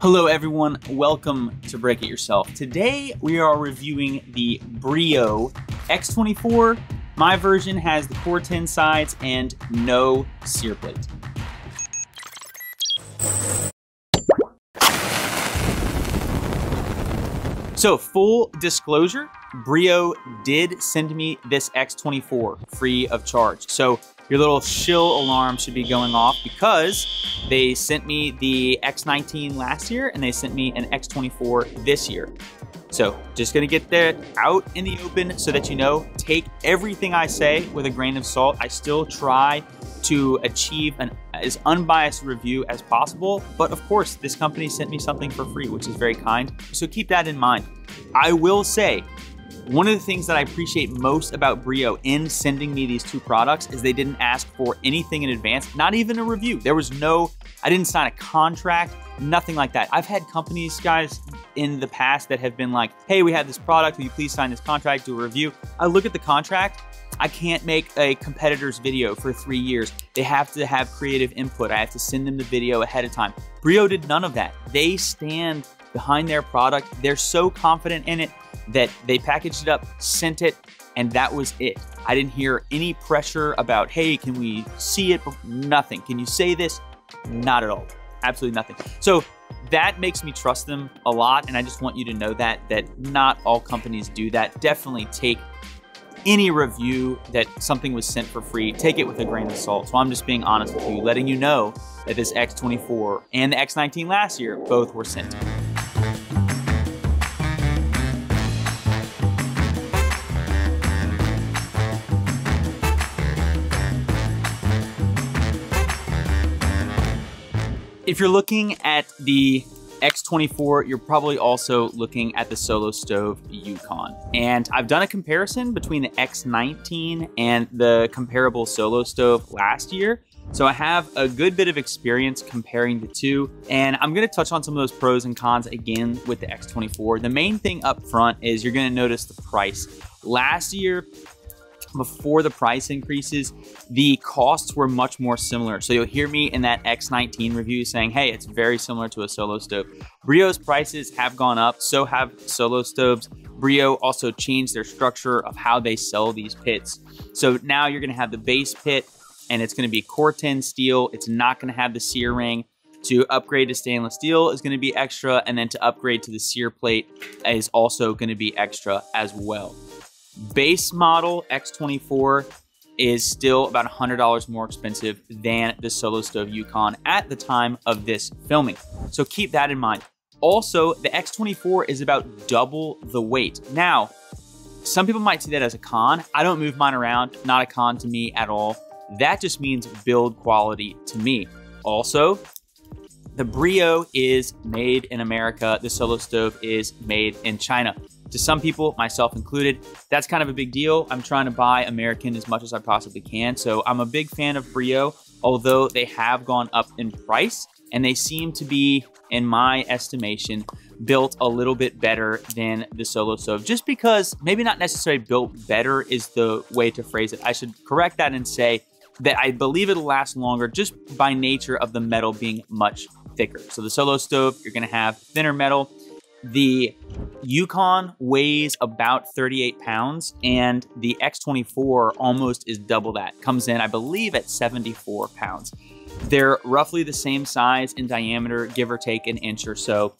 Hello everyone, welcome to Break It Yourself. Today we are reviewing the Breeo X24. My version has the Corten sides and no sear plate. So full disclosure, Breeo did send me this X24 free of charge. So your little shill alarm should be going off because they sent me the X19 last year and they sent me an X24 this year. So just gonna get that out in the open so that you know, take everything I say with a grain of salt. I still try to achieve an as unbiased review as possible. But of course, this company sent me something for free, which is very kind. So keep that in mind. I will say, one of the things that I appreciate most about Breeo in sending me these two products is they didn't ask for anything in advance, not even a review. There was no, I didn't sign a contract, nothing like that. I've had companies, guys, in the past that have been like, hey, we have this product, will you please sign this contract, do a review? I look at the contract, I can't make a competitor's video for three years. They have to have creative input. I have to send them the video ahead of time. Breeo did none of that. They stand behind their product. They're so confident in it that they packaged it up, sent it, and that was it. I didn't hear any pressure about, hey, can we see it? Nothing. Can you say this? Not at all. Absolutely nothing. So that makes me trust them a lot. And I just want you to know that, that not all companies do that. Definitely take any review that something was sent for free, take it with a grain of salt. So I'm just being honest with you, letting you know that this X24 and the X19 last year both were sent. If you're looking at the X24, you're probably also looking at the Solo Stove Yukon. And I've done a comparison between the X19 and the comparable Solo Stove last year. So I have a good bit of experience comparing the two, and I'm gonna touch on some of those pros and cons again with the X24. The main thing up front is you're gonna notice the price. Last year, before the price increases, the costs were much more similar. So you'll hear me in that X19 review saying, hey, it's very similar to a solo stove. Breeo's prices have gone up, so have solo stoves. Breeo also changed their structure of how they sell these pits. So now you're gonna have the base pit and it's gonna be Corten steel. It's not gonna have the sear ring. To upgrade to stainless steel is gonna be extra, and then to upgrade to the sear plate is also gonna be extra as well. Base model X24 is still about $100 more expensive than the Solo Stove Yukon at the time of this filming. So keep that in mind. Also, the X24 is about double the weight. Now, some people might see that as a con. I don't move mine around, not a con to me at all. That just means build quality to me. Also, the Breeo is made in America. The Solo Stove is made in China. To some people, myself included, that's kind of a big deal. I'm trying to buy American as much as I possibly can. So I'm a big fan of Breeo, although they have gone up in price and they seem to be, in my estimation, built a little bit better than the Solo Stove. Just because maybe not necessarily built better is the way to phrase it. I should correct that and say that I believe it'll last longer just by nature of the metal being much thicker. So the Solo Stove, you're gonna have thinner metal. The Yukon weighs about 38 pounds, and the X24 almost is double that. Comes in, I believe, at 74 pounds. They're roughly the same size in diameter, give or take an inch or so.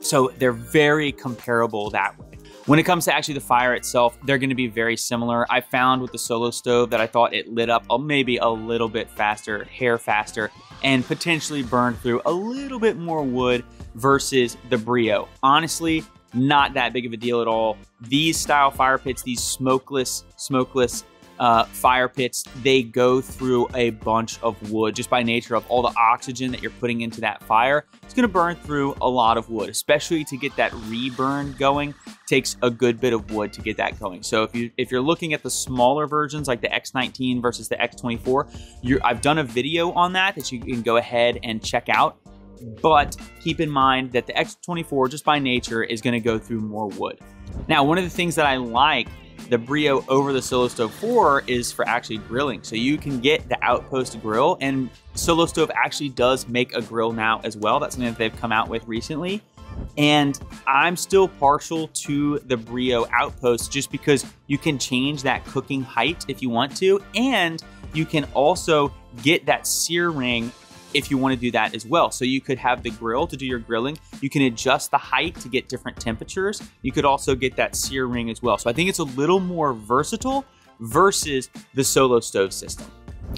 So they're very comparable that way. When it comes to actually the fire itself, they're gonna be very similar. I found with the Solo Stove that I thought it lit up maybe a little bit faster, hair faster, and potentially burn through a little bit more wood versus the Breeo. Honestly, not that big of a deal at all. These style fire pits, these smokeless, smokeless uh, fire pits, they go through a bunch of wood just by nature of all the oxygen that you're putting into that fire. It's going to burn through a lot of wood, especially to get that reburn going. Takes a good bit of wood to get that going. So if you if you're looking at the smaller versions like the X19 versus the X24, I've done a video on that that you can go ahead and check out. But keep in mind that the X24, just by nature, is going to go through more wood. Now, one of the things that I like the Breeo over the Solo Stove 4 is for actually grilling. So you can get the Outpost grill and Solo Stove actually does make a grill now as well. That's something that they've come out with recently. And I'm still partial to the Breeo Outpost just because you can change that cooking height if you want to. And you can also get that sear ring if you want to do that as well. So you could have the grill to do your grilling. You can adjust the height to get different temperatures. You could also get that sear ring as well. So I think it's a little more versatile versus the solo stove system.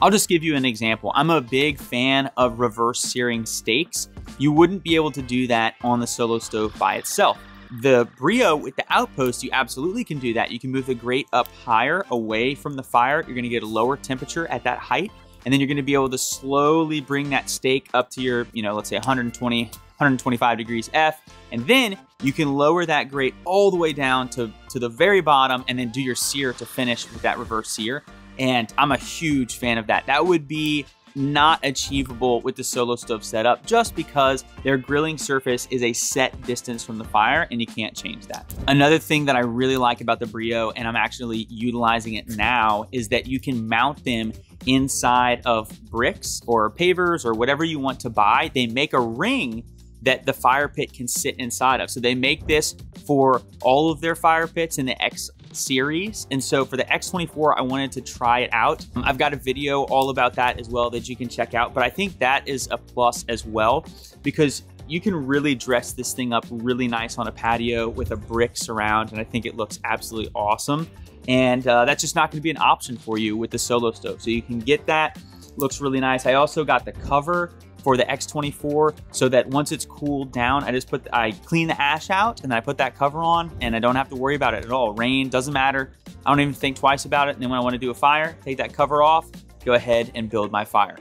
I'll just give you an example. I'm a big fan of reverse searing steaks. You wouldn't be able to do that on the solo stove by itself. The Breeo with the outpost, you absolutely can do that. You can move the grate up higher away from the fire. You're gonna get a lower temperature at that height and then you're gonna be able to slowly bring that steak up to your, you know, let's say 120, 125 degrees F, and then you can lower that grate all the way down to, to the very bottom and then do your sear to finish with that reverse sear. And I'm a huge fan of that. That would be not achievable with the solo stove setup just because their grilling surface is a set distance from the fire and you can't change that. Another thing that I really like about the Breeo and I'm actually utilizing it now is that you can mount them inside of bricks or pavers or whatever you want to buy. They make a ring that the fire pit can sit inside of. So they make this for all of their fire pits in the X series. And so for the X24, I wanted to try it out. I've got a video all about that as well that you can check out, but I think that is a plus as well because you can really dress this thing up really nice on a patio with a brick surround, and I think it looks absolutely awesome. And uh, that's just not gonna be an option for you with the Solo Stove. So you can get that, looks really nice. I also got the cover for the X24 so that once it's cooled down, I just put, I clean the ash out and I put that cover on and I don't have to worry about it at all. Rain, doesn't matter. I don't even think twice about it. And then when I wanna do a fire, take that cover off, go ahead and build my fire.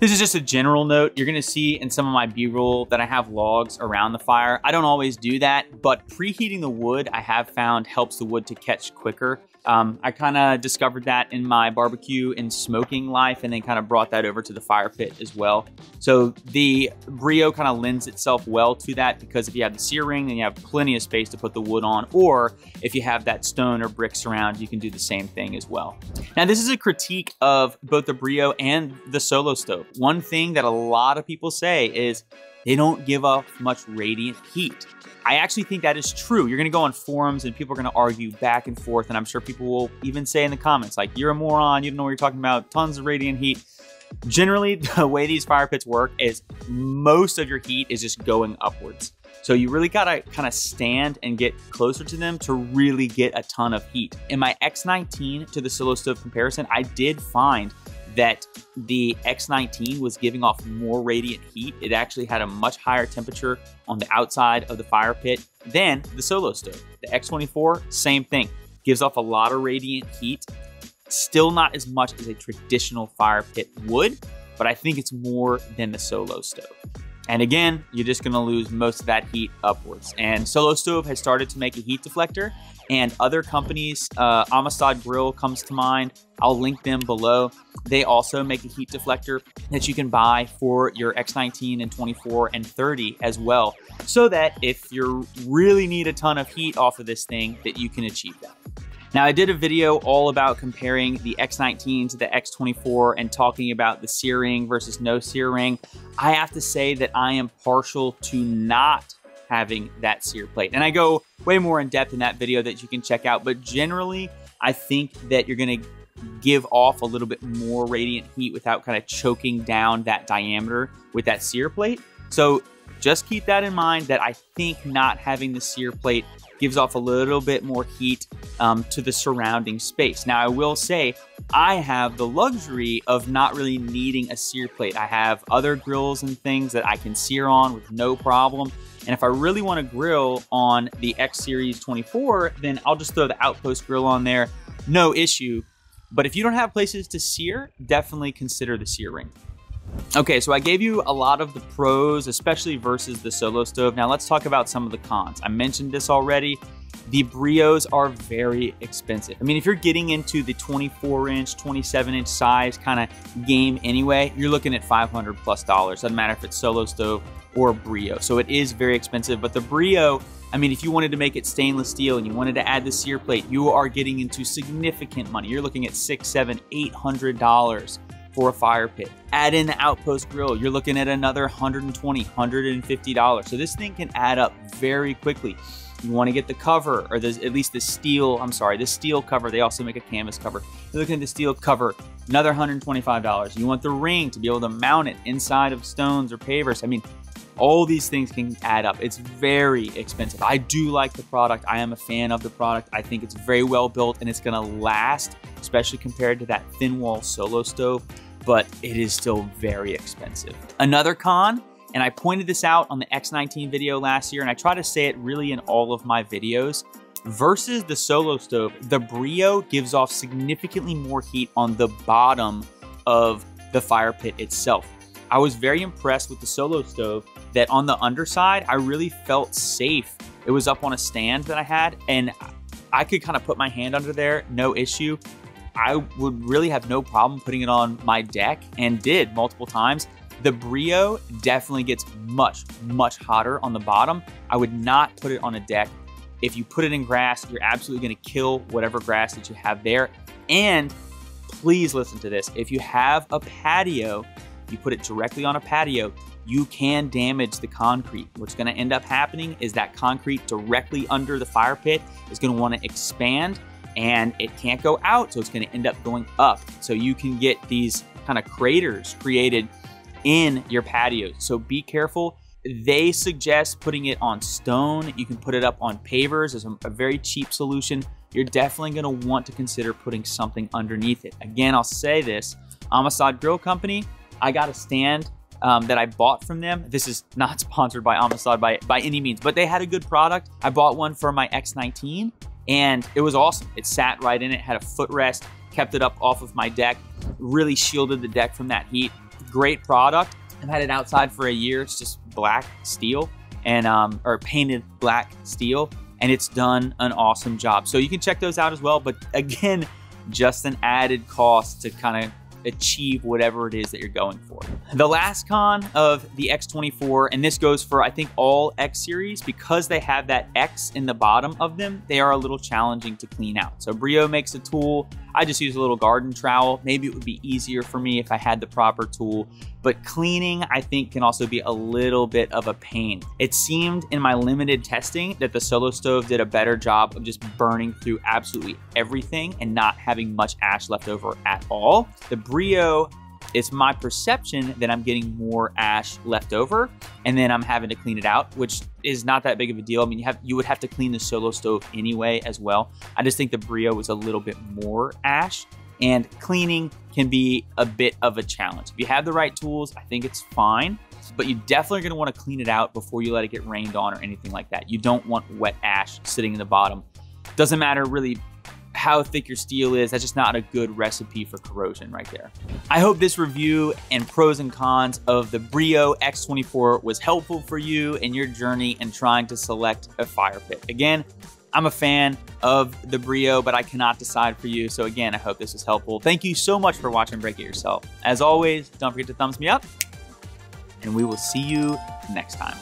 This is just a general note. You're gonna see in some of my B-roll that I have logs around the fire. I don't always do that, but preheating the wood I have found helps the wood to catch quicker. Um, I kind of discovered that in my barbecue and smoking life and then kind of brought that over to the fire pit as well. So the Breeo kind of lends itself well to that because if you have the sear ring, then you have plenty of space to put the wood on. Or if you have that stone or brick surround, you can do the same thing as well. Now, this is a critique of both the Breeo and the Solo Stove. One thing that a lot of people say is they don't give off much radiant heat. I actually think that is true. You're to go on forums and people are to argue back and forth. And I'm sure people will even say in the comments, like, you're a moron, you don't know what you're talking about, tons of radiant heat. Generally, the way these fire pits work is most of your heat is just going upwards. So you really gotta kind of stand and get closer to them to really get a ton of heat. In my X19 to the Solo Stove comparison, I did find that the X19 was giving off more radiant heat. It actually had a much higher temperature on the outside of the fire pit than the Solo Stove. The X24, same thing, gives off a lot of radiant heat. Still not as much as a traditional fire pit would, but I think it's more than the Solo Stove. And again, you're just gonna lose most of that heat upwards. And Solo Stove has started to make a heat deflector and other companies, uh, Amistad Grill comes to mind. I'll link them below. They also make a heat deflector that you can buy for your X19 and 24 and 30 as well. So that if you really need a ton of heat off of this thing, that you can achieve that. Now, I did a video all about comparing the X19 to the X24 and talking about the sear ring versus no sear ring. I have to say that I am partial to not having that sear plate. And I go way more in depth in that video that you can check out. But generally, I think that you're going to give off a little bit more radiant heat without kind of choking down that diameter with that sear plate. So just keep that in mind that I think not having the sear plate gives off a little bit more heat um, to the surrounding space. Now, I will say I have the luxury of not really needing a sear plate. I have other grills and things that I can sear on with no problem. And if I really want to grill on the X Series 24, then I'll just throw the Outpost grill on there, no issue. But if you don't have places to sear, definitely consider the sear ring. Okay, so I gave you a lot of the pros, especially versus the solo stove. Now let's talk about some of the cons. I mentioned this already. the Breeos are very expensive. I mean, if you're getting into the 24 inch, 27 inch size kind of game anyway, you're looking at 500 plus dollars. Doesn't matter if it's solo stove or Breeo. So it is very expensive, but the Breeo, I mean, if you wanted to make it stainless steel and you wanted to add the sear plate, you are getting into significant money. You're looking at six, seven, eight hundred dollars for a fire pit. Add in the outpost grill, you're looking at another $120, 150 dollars. So this thing can add up very quickly. You want to get the cover, or the, at least the steel, I'm sorry, the steel cover. They also make a canvas cover. You're looking at the steel cover, another $125. You want the ring to be able to mount it inside of stones or pavers. I mean, all these things can add up. It's very expensive. I do like the product. I am a fan of the product. I think it's very well built and it's gonna last, especially compared to that thin wall solo stove, but it is still very expensive. Another con and I pointed this out on the X19 video last year, and I try to say it really in all of my videos. Versus the Solo Stove, the Breeo gives off significantly more heat on the bottom of the fire pit itself. I was very impressed with the Solo Stove that on the underside, I really felt safe. It was up on a stand that I had, and I could kind of put my hand under there, no issue. I would really have no problem putting it on my deck and did multiple times. The Breeo definitely gets much, much hotter on the bottom. I would not put it on a deck. If you put it in grass, you're absolutely gonna kill whatever grass that you have there. And please listen to this. If you have a patio, you put it directly on a patio, you can damage the concrete. What's gonna end up happening is that concrete directly under the fire pit is gonna wanna expand and it can't go out, so it's gonna end up going up. So you can get these kind of craters created in your patios. So be careful. They suggest putting it on stone. You can put it up on pavers as a, very cheap solution. You're definitely going to want to consider putting something underneath it. Again, I'll say this Amistad Grill Company, I got a stand um, that I bought from them. This is not sponsored by Amistad by, by any means, but they had a good product. I bought one for my X19 and it was awesome. It sat right in it, had a footrest, kept it up off of my deck, really shielded the deck from that heat great product. I've had it outside for a year. It's just black steel and um, or painted black steel, and it's done an awesome job. So you can check those out as well. But again, just an added cost to kind of achieve whatever it is that you're going for. The last con of the X24, and this goes for I think all X series, because they have that X in the bottom of them, they are a little challenging to clean out. So Breeo makes a tool. I just use a little garden trowel. Maybe it would be easier for me if I had the proper tool, but cleaning I think can also be a little bit of a pain. It seemed in my limited testing that the Solo Stove did a better job of just burning through absolutely everything and not having much ash left over at all. The Breeo it's my perception that I'm getting more ash left over and then I'm having to clean it out, which is not that big of a deal. I mean, you have you would have to clean the solo stove anyway as well. I just think the Breeo was a little bit more ash and cleaning can be a bit of a challenge. If you have the right tools, I think it's fine, but you definitely are gonna wanna clean it out before you let it get rained on or anything like that. You don't want wet ash sitting in the bottom. Doesn't matter really how thick your steel is. That's just not a good recipe for corrosion right there. I hope this review and pros and cons of the Breeo X24 was helpful for you in your journey in trying to select a fire pit. Again, I'm a fan of the Breeo, but I cannot decide for you. So again, I hope this was helpful. Thank you so much for watching Break It Yourself. As always, don't forget to thumbs me up, and we will see you next time.